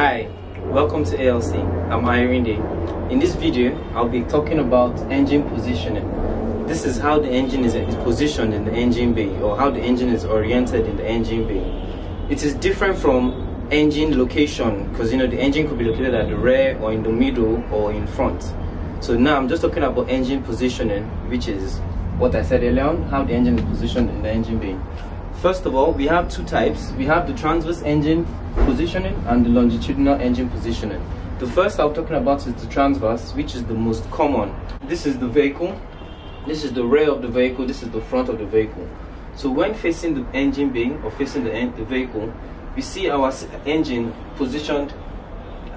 Hi, welcome to ALC. I'm Irene In this video, I'll be talking about engine positioning. This is how the engine is positioned in the engine bay or how the engine is oriented in the engine bay. It is different from engine location because you know the engine could be located at the rear or in the middle or in front. So now I'm just talking about engine positioning, which is what I said earlier on, how the engine is positioned in the engine bay. First of all, we have two types. We have the transverse engine positioning and the longitudinal engine positioning. The first I'm talking about is the transverse, which is the most common. This is the vehicle, this is the rear of the vehicle, this is the front of the vehicle. So when facing the engine bay or facing the, the vehicle, we see our engine positioned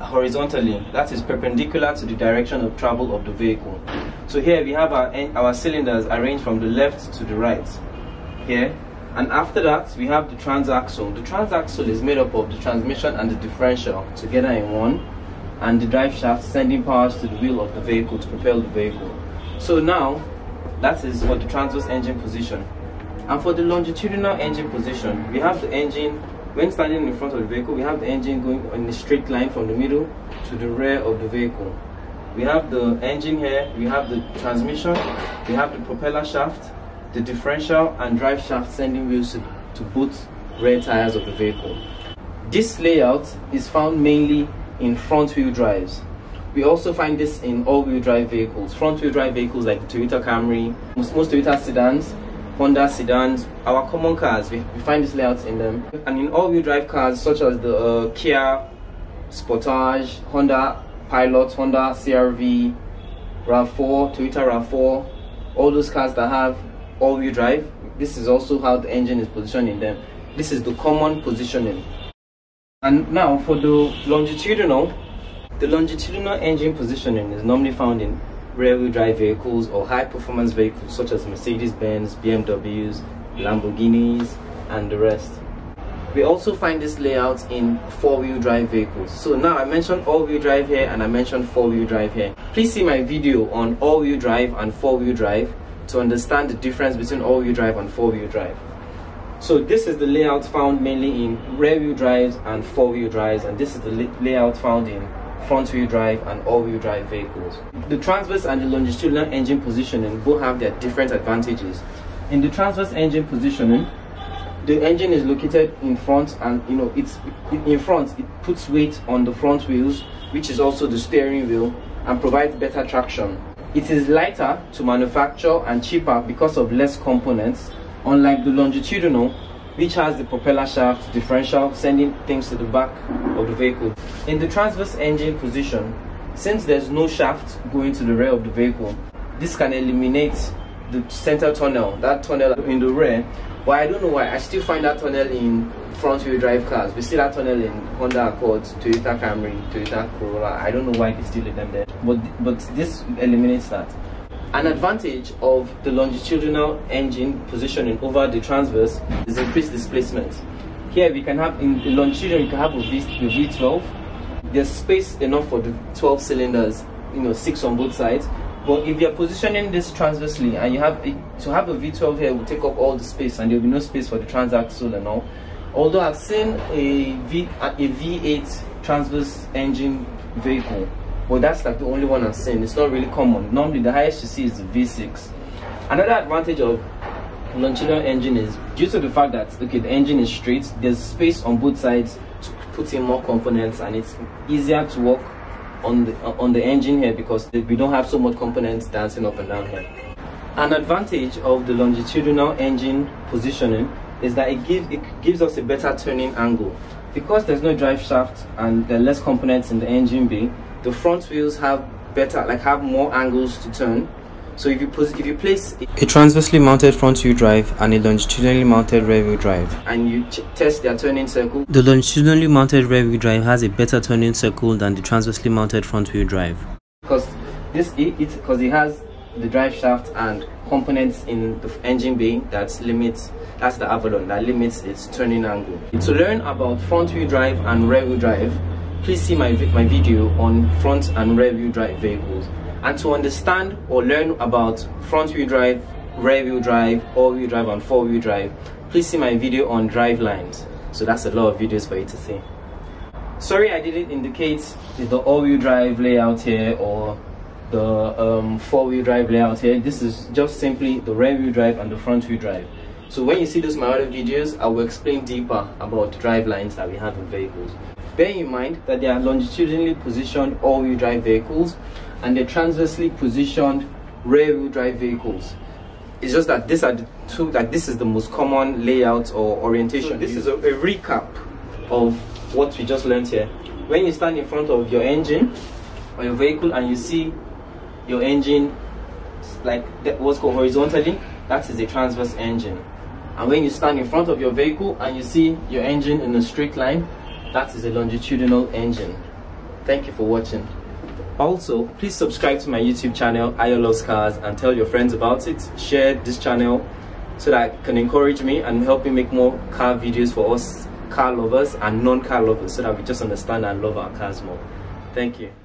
horizontally, that is perpendicular to the direction of travel of the vehicle. So here we have our, our cylinders arranged from the left to the right. Here, and after that we have the transaxle. The transaxle is made up of the transmission and the differential together in one, and the drive shaft sending powers to the wheel of the vehicle to propel the vehicle. So now, that is for the transverse engine position. And for the longitudinal engine position, we have the engine when standing in front of the vehicle, we have the engine going in a straight line from the middle to the rear of the vehicle. We have the engine here, we have the transmission, we have the propeller shaft, the differential and drive shaft sending wheels to, both rear tires of the vehicle. This layout is found mainly in front wheel drives. We also find this in all wheel drive vehicles, front wheel drive vehicles like the Toyota Camry, most, most Toyota sedans, Honda sedans, our common cars, we, we find this layout in them. And in all-wheel drive cars such as the uh, Kia Sportage, Honda Pilot, Honda CRV, RAV4, Toyota RAV4, all those cars that have all-wheel drive, this is also how the engine is positioned in them. This is the common positioning. And now for the longitudinal, the longitudinal engine positioning is normally found in rear-wheel drive vehicles or high-performance vehicles such as Mercedes-Benz, BMWs, Lamborghinis, and the rest. We also find this layout in four-wheel drive vehicles. So now I mentioned all-wheel drive here and I mentioned four-wheel drive here. Please see my video on all-wheel drive and four-wheel drive to understand the difference between all-wheel drive and four-wheel drive. So this is the layout found mainly in rear-wheel drives and four-wheel drives and this is the layout found in front-wheel drive and all-wheel drive vehicles. The transverse and the longitudinal engine positioning both have their different advantages. In the transverse engine positioning, the engine is located in front and you know it's in front it puts weight on the front wheels which is also the steering wheel and provides better traction it is lighter to manufacture and cheaper because of less components unlike the longitudinal which has the propeller shaft differential sending things to the back of the vehicle. In the transverse engine position, since there's no shaft going to the rear of the vehicle, this can eliminate the center tunnel, that tunnel in the rear. But I don't know why, I still find that tunnel in front wheel drive cars. We see that tunnel in Honda Accord, Toyota Camry, Toyota Corolla. I don't know why they still let them there. But, but this eliminates that. An advantage of the longitudinal engine positioning over the transverse is increased displacement. Here we can have, in the longitudinal you can have a, v, a V12. There's space enough for the 12 cylinders, you know, six on both sides. But if you're positioning this transversely and you have, to have a V12 here it will take up all the space and there'll be no space for the transaxle and all. Although I've seen a, v, a V8 transverse engine vehicle but that's like the only one I've seen. It's not really common. Normally, the highest you see is the V6. Another advantage of longitudinal engine is due to the fact that okay, the engine is straight. There's space on both sides to put in more components, and it's easier to work on the on the engine here because we don't have so much components dancing up and down here. An advantage of the longitudinal engine positioning is that it gives it gives us a better turning angle because there's no drive shaft and there are less components in the engine bay the front wheels have better like have more angles to turn so if you if you place a transversely mounted front wheel drive and a longitudinally mounted rear wheel drive. and you test their turning circle. The longitudinally mounted rear wheel drive has a better turning circle than the transversely mounted front wheel drive. Because this it because it, it has the drive shaft and components in the engine bay that limits that's the avalon that limits its turning angle. To learn about front wheel drive and rear wheel drive please see my, my video on front and rear wheel drive vehicles. And to understand or learn about front wheel drive, rear wheel drive, all wheel drive and four wheel drive, please see my video on drive lines. So that's a lot of videos for you to see. sorry I didn't indicate the all-wheel drive layout here or the um, four-wheel drive layout here this is just simply the rear-wheel drive and the front-wheel drive so when you see those my other videos I will explain deeper about drive lines that we have in vehicles bear in mind that they are longitudinally positioned all-wheel drive vehicles and they're transversely positioned rear-wheel drive vehicles. It's just that these are the two like this is the most common layout or orientation so this is a, a recap of what we just learned here. When you stand in front of your engine or your vehicle and you see your engine like that what's called horizontally that is a transverse engine. And when you stand in front of your vehicle and you see your engine in a straight line that is a longitudinal engine. Thank you for watching. Also please subscribe to my youtube channel Ayo cars and tell your friends about it. Share this channel so that can encourage me and help me make more car videos for us car lovers and non-car lovers so that we just understand and love our cars more. Thank you